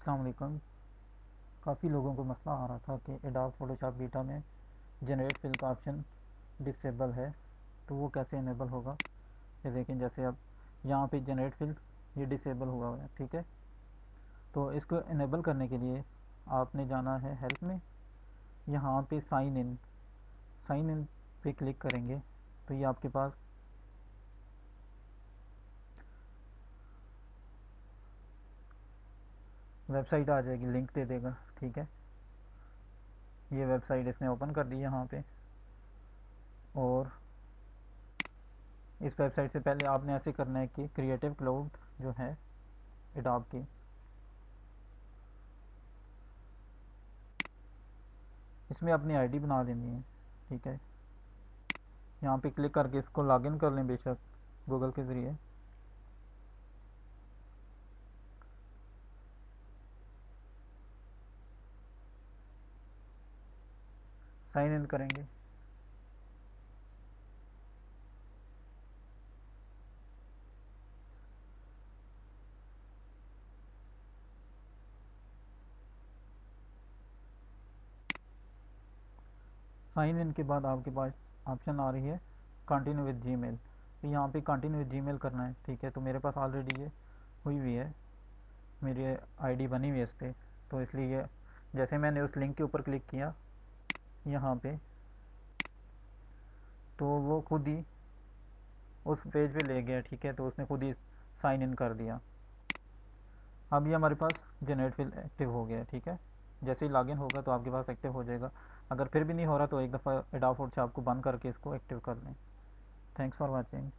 अस्सलाम काफ़ी लोगों को मसला आ रहा था कि एडोब फोटोशॉप बीटा में जनरेट फिल का ऑप्शन डिसेबल है तो वो कैसे इनेबल होगा? ये देखें, जैसे अब यहाँ पे जनरेट फिल ये डिसेबल हुआ है, ठीक है? तो इसको इनेबल करने के लिए आपने जाना है हेल्प में। यहाँ पे साइन इन साइन इन पे क्लिक करेंगे तो ये आपके पास वेबसाइट आ जाएगी लिंक दे देगा, ठीक है? ये वेबसाइट इसने ओपन कर दी यहाँ पे। और इस वेबसाइट से पहले आपने ऐसे करना है कि क्रिएटिव क्लाउड जो है एडॉब की, इसमें अपनी आईडी बना देनी है, ठीक है? यहाँ पे क्लिक करके इसको लॉगिन कर लें बेशक गूगल के ज़रिए। साइन इन करेंगे। साइन इन के बाद आपके पास ऑप्शन आ रही है कंटिन्यू विद जी मेल तो यहाँ पे कंटिन्यू विद जी मेल करना है, ठीक है? तो मेरे पास ऑलरेडी ये हुई हुई है, मेरी आईडी बनी हुई है इस पर तो इसलिए जैसे मैंने उस लिंक के ऊपर क्लिक किया यहाँ पे तो वो खुद ही उस पेज पे ले गया, ठीक है? तो उसने खुद ही साइन इन कर दिया। अब ये हमारे पास जनरेट फिल एक्टिव हो गया, ठीक है? जैसे ही लॉगिन होगा तो आपके पास एक्टिव हो जाएगा। अगर फिर भी नहीं हो रहा तो एक दफ़ा एडाफोर्ड से आपको बंद करके इसको एक्टिव कर लें। Thanks for watching